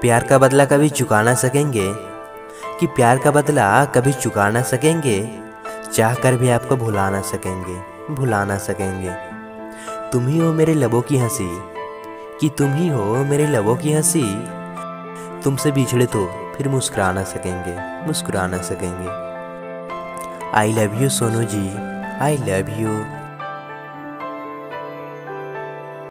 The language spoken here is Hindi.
प्यार का बदला कभी चुका ना सकेंगे? कि प्यार का बदला कभी चुका ना सकेंगे? चाह कर भी आपको भुला ना सकेंगे, भुला ना सकेंगे। तुम ही हो मेरे लबों की हँसी, कि तुम ही हो मेरे लबों की हँसी। तुमसे बिछड़े तो फिर मुस्कुरा ना सकेंगे, मुस्कुरा ना सकेंगे। I love you Sonu ji I love you